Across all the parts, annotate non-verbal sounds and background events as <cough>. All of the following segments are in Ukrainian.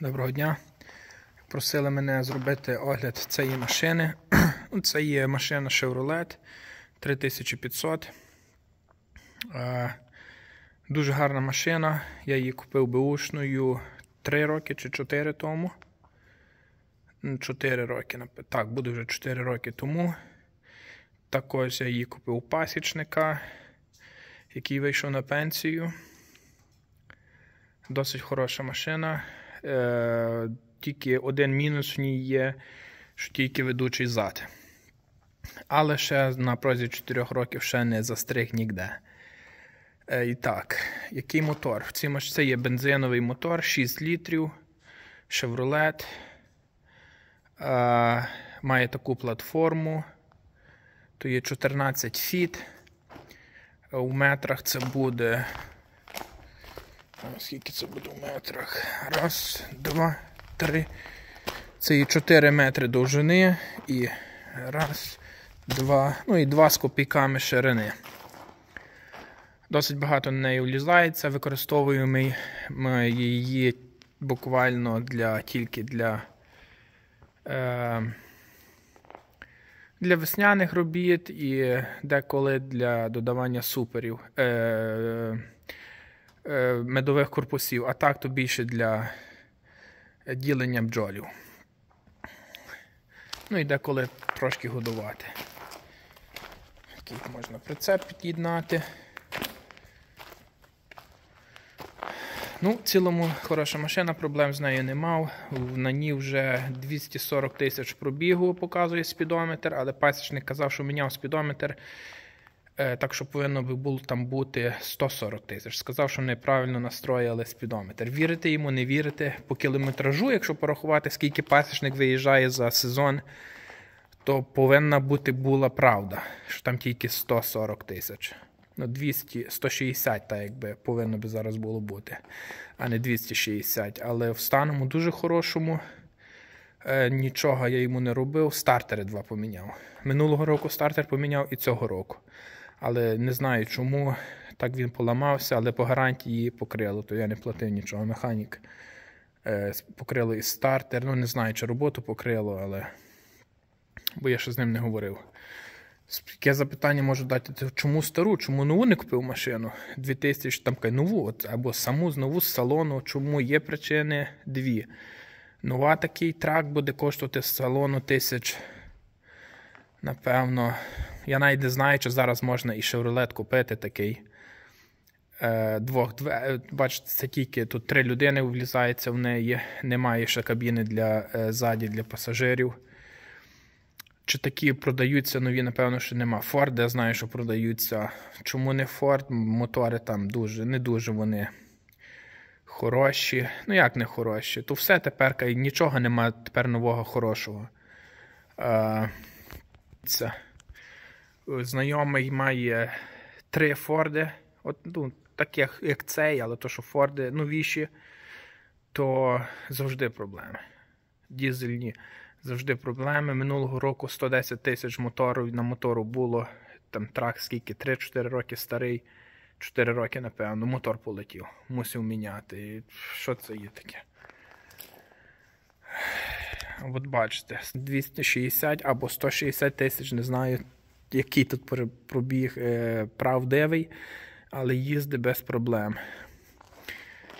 Доброго дня. Просили мене зробити огляд цієї машини. <clears throat> Це є машина Chevrolet 3500. Е, Дуже гарна машина. Я її купив беушною 3 роки чи 4 тому. 4 роки, так, буде вже 4 роки тому. Також я її купив у пасічника, який вийшов на пенсію. Досить хороша машина. Е, Тільки один мінус в ній є, що тільки ведучий зад. Але ще на прозі 4 років ще не застриг ніде. Е, І так, який мотор? В цій машині є бензиновий мотор, 6 літрів, Chevrolet. Е, Має таку платформу. То є 14 фіт. У метрах це буде. Скільки це буде в метрах? Раз, два, три. Це і 4 метри довжини. І раз, два, ну і два з копійками ширини. Досить багато на неї влізається. Використовуємо ми її буквально для тільки для е, для весняних робіт і деколи для додавання суперів. Е, медових корпусів, а так то більше для ділення бджолів. Ну і деколи трошки годувати. Такий можна прицеп під'єднати. Ну, в цілому хороша машина, проблем з нею не мав. На ній вже 240 тисяч пробігу показує спідометр, але пасічник казав, що міняв спідометр. Е, так що повинно би було там бути 140 тисяч. Сказав, що неправильно настроїли спідометр. Вірите йому, не вірите. По кілометражу, якщо порахувати, скільки пасічник виїжджає за сезон, то повинна бути була правда, що там тільки 140 тисяч. Ну, 200, 160, так якби повинно би зараз було бути, а не 260. Але в станому дуже хорошому. Е, нічого я йому не робив. Стартери два поміняв. Минулого року стартер поміняв і цього року. Але не знаю чому. Так він поламався, але по гарантії покрило, то я не платив нічого. Механік е, покрило і стартер. Ну, не знаю, чи роботу покрило, але бо я ще з ним не говорив. Яке запитання можу дати, чому стару, чому нову не купив машину? 2000 там нову, от, або саму нову з салону. Чому є причини? Дві. Нова такий трак буде коштувати з салону тисяч. Напевно, я навіть не знаю, чи зараз можна і Chevrolet купити такий. Е, двох две, Бачите, це тільки тут три людини влізається в неї. Немає ще кабіни для е, ззаді для пасажирів. Чи такі продаються нові, напевно, що нема. Ford, я знаю, що продаються. Чому не Ford? Мотори там дуже, не дуже вони хороші. Ну, як не хороші? То все тепер нічого немає тепер нового хорошого. Е, це. Знайомий має три Форди, от, ну, таких як цей, але то, що Форди новіші, то завжди проблеми. Дізельні завжди проблеми. Минулого року 110 тисяч моторів на мотору було. Там трак скільки 3-4 роки старий, 4 роки, напевно, мотор полетів. Мусив міняти. Що це є таке? От бачите, 260 або 160 тисяч, не знаю, який тут пробіг е, правдивий, але їздить без проблем.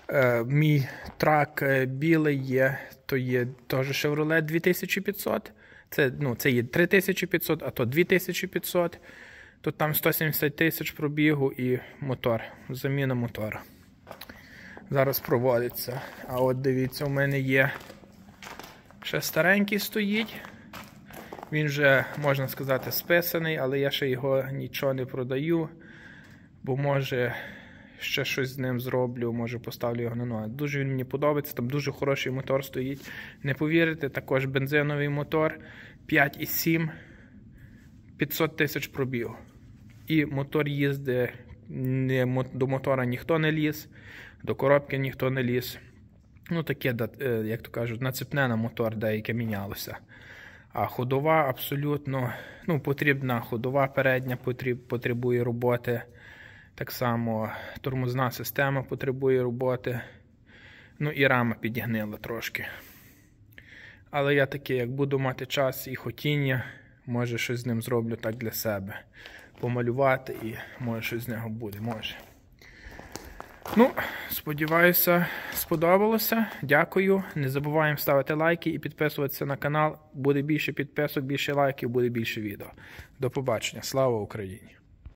Е, мій трак е, білий є, то є теж Chevrolet 2500. Це ну, це є 3500, а то 2500. Тут там 170 тисяч пробігу і мотор, заміна мотора. Зараз проводиться. А от дивіться, у мене є ще старенький стоїть. Він вже, можна сказати, списаний, але я ще його нічого не продаю, бо може ще щось з ним зроблю, може поставлю його на ноги. Дуже він мені подобається, там дуже хороший мотор стоїть. Не повірите, також бензиновий мотор 5,7 500 тисяч пробіг. І мотор їздить, до мотора ніхто не ліз, до коробки ніхто не ліз. Ну, таке, е, як то кажуть, нацепне на мотор, деяке мінялося. А ходова абсолютно ну, потрібна ходова передня потребує роботи. Так само тормозна система потребує роботи. Ну і рама підігнила трошки. Але я таки, як буду мати час і хотіння, може щось з ним зроблю так для себе. Помалювати і може щось з нього буде. Може. Ну, сподіваюся, сподобалося. Дякую. Не забуваємо ставити лайки і підписуватися на канал. Буде більше підписок, більше лайків, буде більше відео. До побачення. Слава Україні!